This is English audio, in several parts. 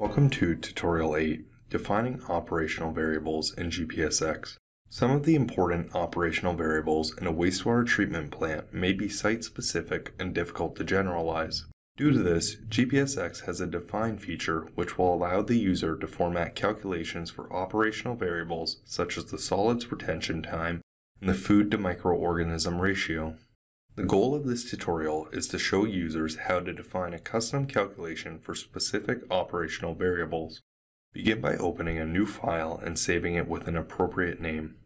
Welcome to Tutorial 8, Defining Operational Variables in GPSX. Some of the important operational variables in a wastewater treatment plant may be site-specific and difficult to generalize. Due to this, GPSX has a define feature which will allow the user to format calculations for operational variables such as the solids retention time and the food to microorganism ratio. The goal of this tutorial is to show users how to define a custom calculation for specific operational variables. Begin by opening a new file and saving it with an appropriate name.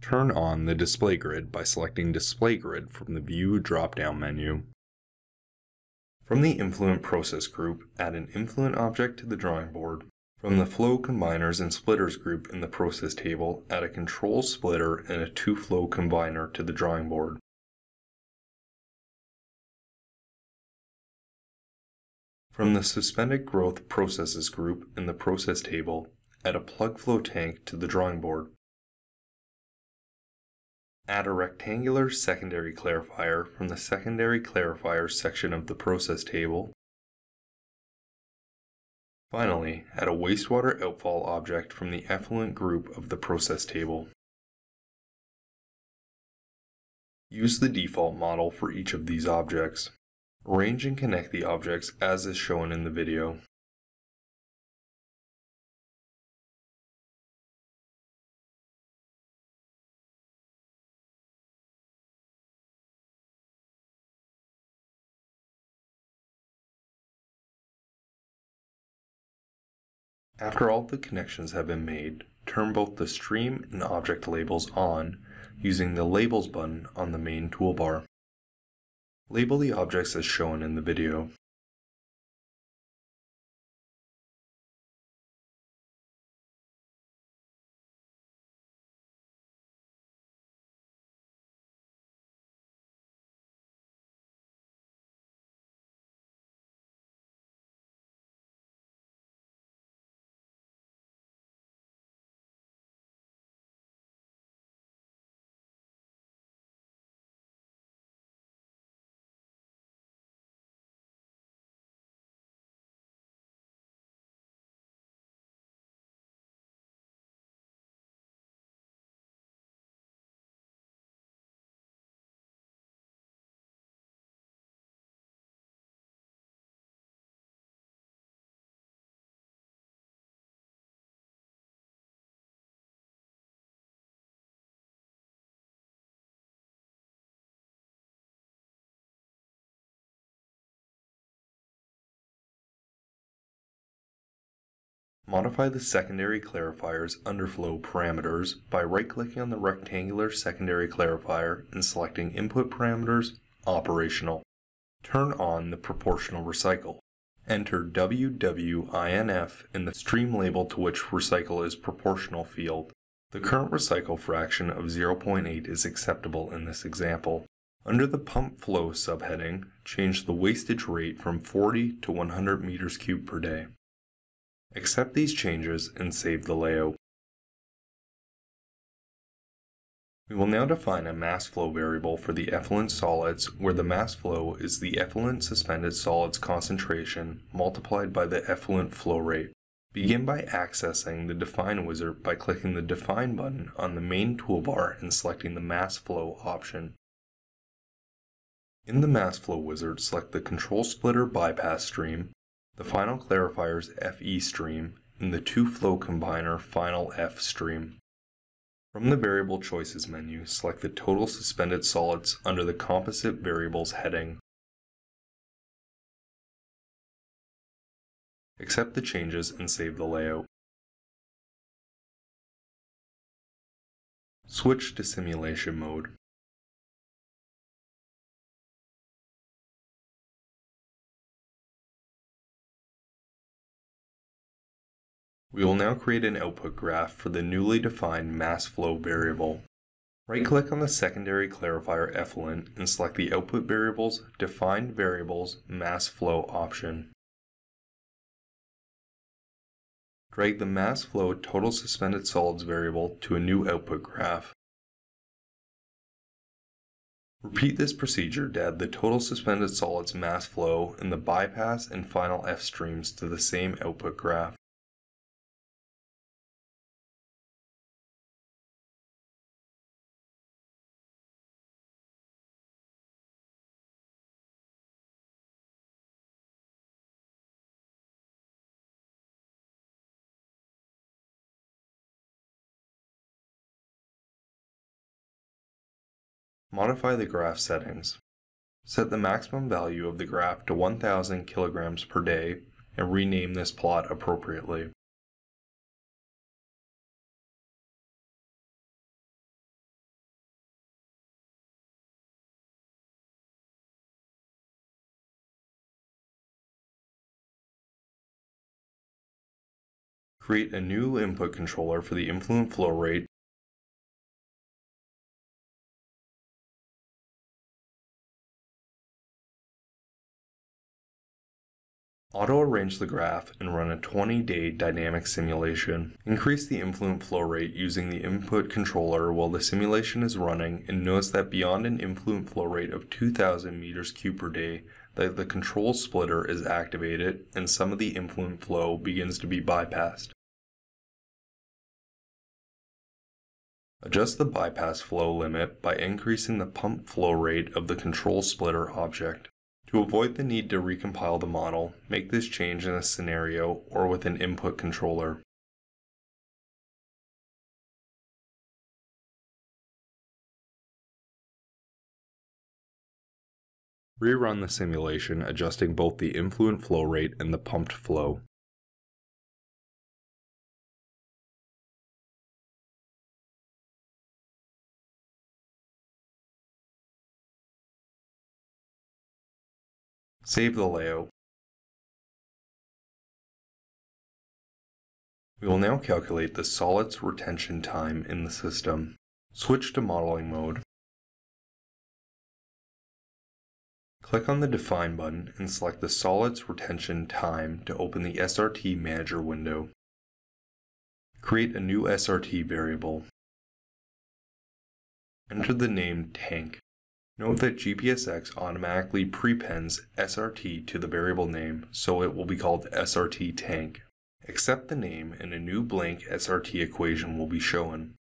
Turn on the display grid by selecting Display Grid from the View drop-down menu. From the Influent Process group, add an Influent object to the drawing board. From the Flow Combiners and Splitters group in the Process table, add a Control Splitter and a Two-Flow Combiner to the drawing board. From the Suspended Growth Processes group in the Process table, add a Plug Flow tank to the drawing board. Add a rectangular secondary clarifier from the secondary clarifier section of the process table. Finally, add a wastewater outfall object from the effluent group of the process table. Use the default model for each of these objects. Arrange and connect the objects as is shown in the video. After all the connections have been made, turn both the stream and object labels on using the Labels button on the main toolbar. Label the objects as shown in the video. Modify the secondary clarifier's underflow parameters by right-clicking on the rectangular secondary clarifier and selecting Input Parameters, Operational. Turn on the proportional recycle. Enter WWINF in the stream label to which recycle is proportional field. The current recycle fraction of 0.8 is acceptable in this example. Under the pump flow subheading, change the wastage rate from 40 to 100 meters cubed per day. Accept these changes and save the layout. We will now define a mass flow variable for the effluent solids where the mass flow is the effluent suspended solids concentration multiplied by the effluent flow rate. Begin by accessing the Define wizard by clicking the Define button on the main toolbar and selecting the Mass Flow option. In the Mass Flow wizard, select the Control Splitter bypass stream the final clarifier's FE stream, and the two-flow combiner final F stream. From the Variable Choices menu, select the Total Suspended Solids under the Composite Variables heading. Accept the changes and save the layout. Switch to simulation mode. We will now create an output graph for the newly defined mass flow variable. Right-click on the secondary clarifier effluent and select the Output Variables, Defined Variables, Mass Flow option. Drag the mass flow total suspended solids variable to a new output graph. Repeat this procedure to add the total suspended solids mass flow and the bypass and final F streams to the same output graph. Modify the graph settings. Set the maximum value of the graph to 1000 kilograms per day and rename this plot appropriately. Create a new input controller for the influent flow rate Auto-arrange the graph and run a 20-day dynamic simulation. Increase the influent flow rate using the input controller while the simulation is running and notice that beyond an influent flow rate of 2000 meters cubed per day, that the control splitter is activated and some of the influent flow begins to be bypassed. Adjust the bypass flow limit by increasing the pump flow rate of the control splitter object. To avoid the need to recompile the model, make this change in a scenario or with an input controller. Rerun the simulation adjusting both the influent flow rate and the pumped flow. Save the layout. We will now calculate the solids retention time in the system. Switch to modeling mode. Click on the Define button and select the solids retention time to open the SRT Manager window. Create a new SRT variable. Enter the name tank. Note that GPSX automatically prepends SRT to the variable name, so it will be called SRT tank. Accept the name and a new blank SRT equation will be shown.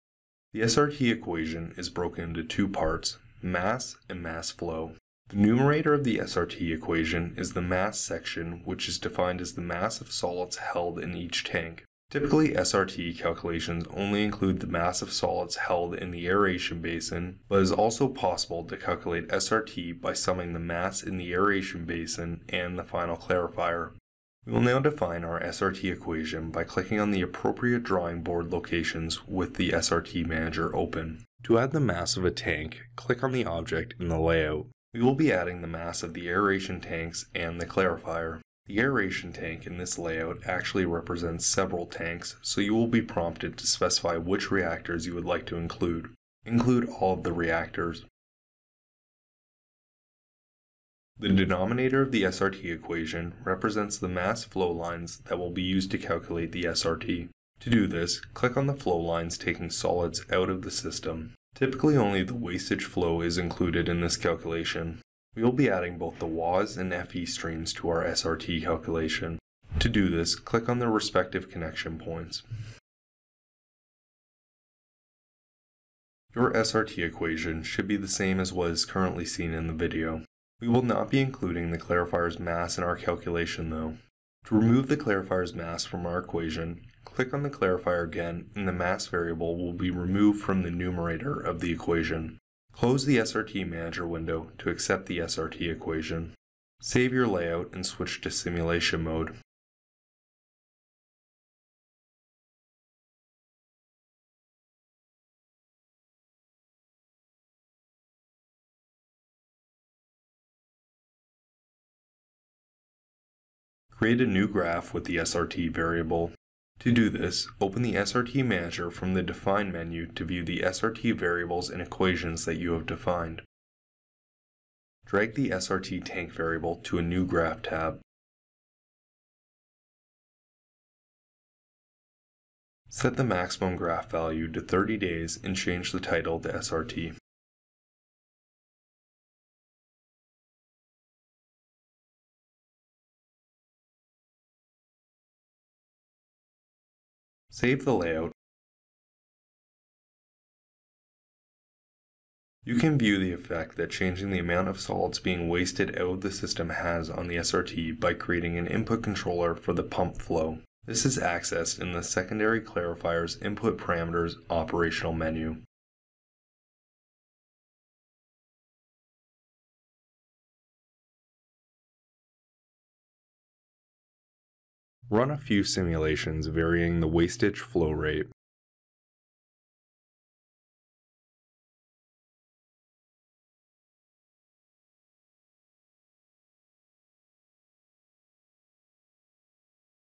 The SRT equation is broken into two parts, mass and mass flow. The numerator of the SRT equation is the mass section, which is defined as the mass of solids held in each tank. Typically, SRT calculations only include the mass of solids held in the aeration basin, but it is also possible to calculate SRT by summing the mass in the aeration basin and the final clarifier. We will now define our SRT equation by clicking on the appropriate drawing board locations with the SRT Manager open. To add the mass of a tank, click on the object in the layout. We will be adding the mass of the aeration tanks and the clarifier. The aeration tank in this layout actually represents several tanks, so you will be prompted to specify which reactors you would like to include. Include all of the reactors. The denominator of the SRT equation represents the mass flow lines that will be used to calculate the SRT. To do this, click on the flow lines taking solids out of the system. Typically only the wastage flow is included in this calculation. We will be adding both the WAS and FE streams to our SRT calculation. To do this, click on the respective connection points. Your SRT equation should be the same as what is currently seen in the video. We will not be including the clarifier's mass in our calculation though. To remove the clarifier's mass from our equation, click on the clarifier again and the mass variable will be removed from the numerator of the equation. Close the SRT Manager window to accept the SRT equation. Save your layout and switch to simulation mode. Create a new graph with the SRT variable. To do this, open the SRT Manager from the Define menu to view the SRT variables and equations that you have defined. Drag the SRT tank variable to a new graph tab. Set the maximum graph value to 30 days and change the title to SRT. Save the layout. You can view the effect that changing the amount of solids being wasted out of the system has on the SRT by creating an input controller for the pump flow. This is accessed in the secondary clarifier's input parameters operational menu. Run a few simulations varying the wastage flow rate.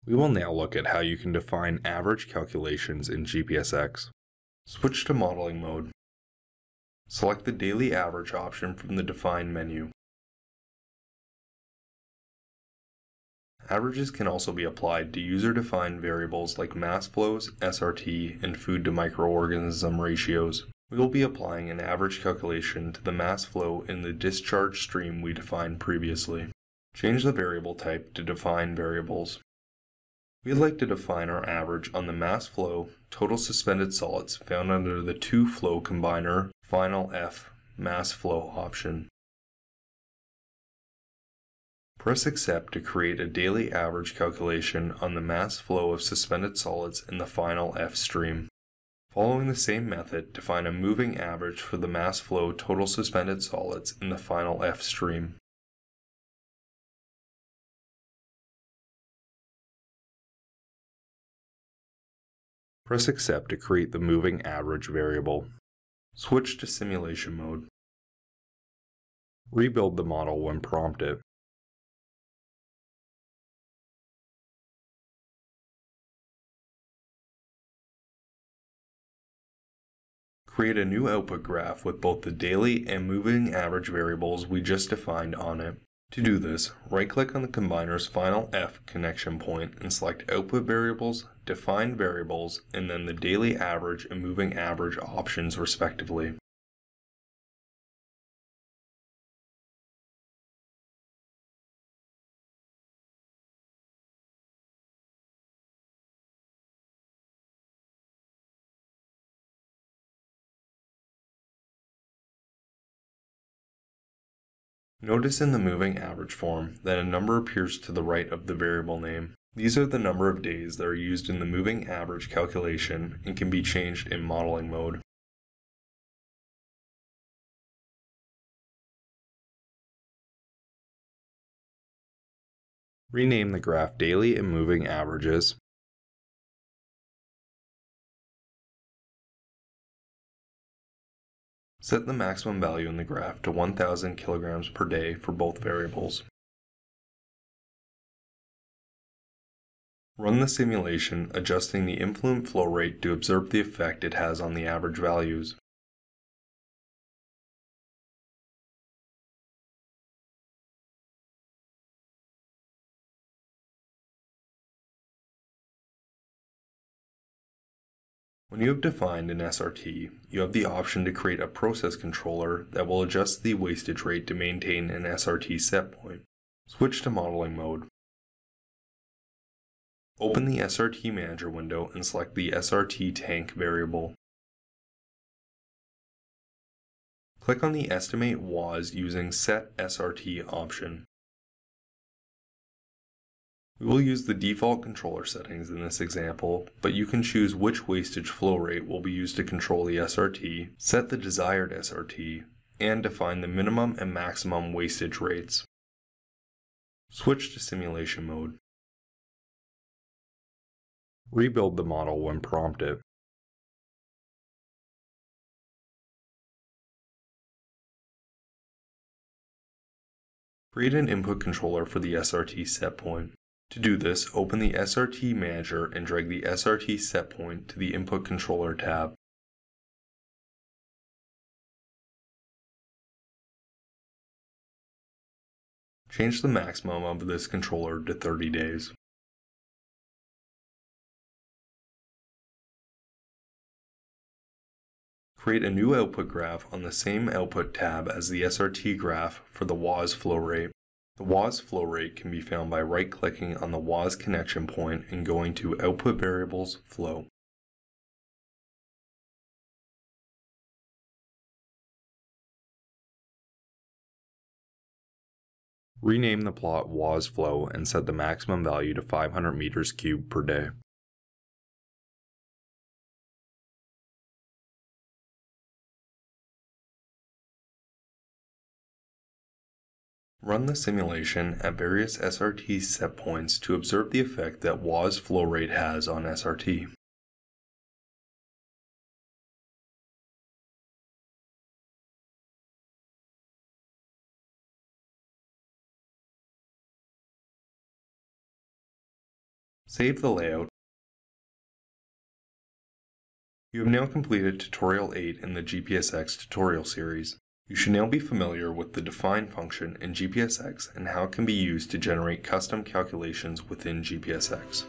We will now look at how you can define average calculations in GPSX. Switch to modeling mode. Select the daily average option from the define menu. Averages can also be applied to user-defined variables like mass flows, SRT, and food to microorganism ratios. We will be applying an average calculation to the mass flow in the discharge stream we defined previously. Change the variable type to define variables. We'd like to define our average on the mass flow total suspended solids found under the two flow combiner final F mass flow option. Press accept to create a daily average calculation on the mass flow of suspended solids in the final F stream. Following the same method, define a moving average for the mass flow total suspended solids in the final F stream. Press accept to create the moving average variable. Switch to simulation mode. Rebuild the model when prompted. Create a new output graph with both the daily and moving average variables we just defined on it. To do this, right-click on the combiner's final F connection point and select Output Variables, Define Variables, and then the Daily Average and Moving Average options respectively. Notice in the moving average form that a number appears to the right of the variable name. These are the number of days that are used in the moving average calculation and can be changed in modeling mode. Rename the graph daily and moving averages Set the maximum value in the graph to 1000 kilograms per day for both variables. Run the simulation adjusting the influent flow rate to observe the effect it has on the average values. When you have defined an SRT, you have the option to create a process controller that will adjust the wastage rate to maintain an SRT set point. Switch to modeling mode. Open the SRT Manager window and select the SRT tank variable. Click on the Estimate WAS using Set SRT option. We will use the default controller settings in this example, but you can choose which wastage flow rate will be used to control the SRT, set the desired SRT, and define the minimum and maximum wastage rates. Switch to simulation mode. Rebuild the model when prompted. Create an input controller for the SRT set point. To do this, open the SRT Manager and drag the SRT setpoint to the Input Controller tab. Change the maximum of this controller to 30 days. Create a new output graph on the same output tab as the SRT graph for the WAS flow rate. The WAS flow rate can be found by right-clicking on the WAS connection point and going to Output Variables Flow. Rename the plot WAS flow and set the maximum value to 500 meters cubed per day. Run the simulation at various SRT set points to observe the effect that WAS flow rate has on SRT. Save the layout. You have now completed tutorial 8 in the GPSX tutorial series. You should now be familiar with the define function in GPSX and how it can be used to generate custom calculations within GPSX.